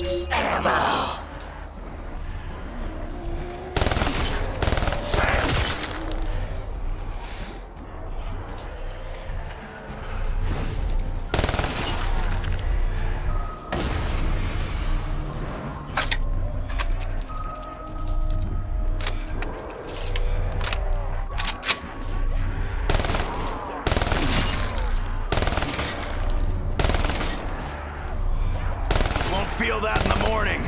Max ammo. Feel that in the morning.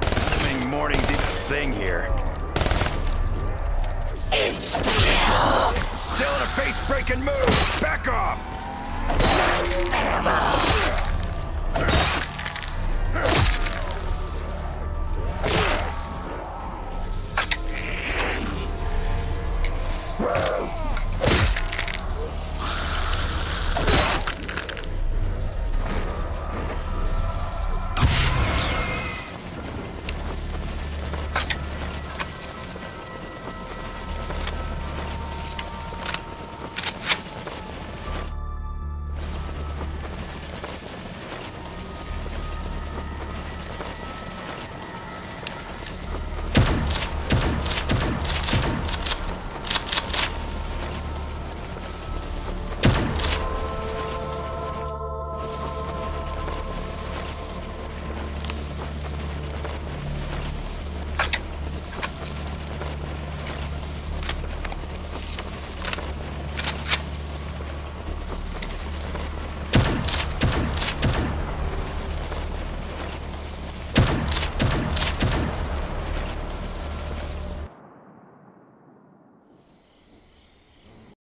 Assuming morning's even a thing here. It's still Still in a face-breaking move! Back off!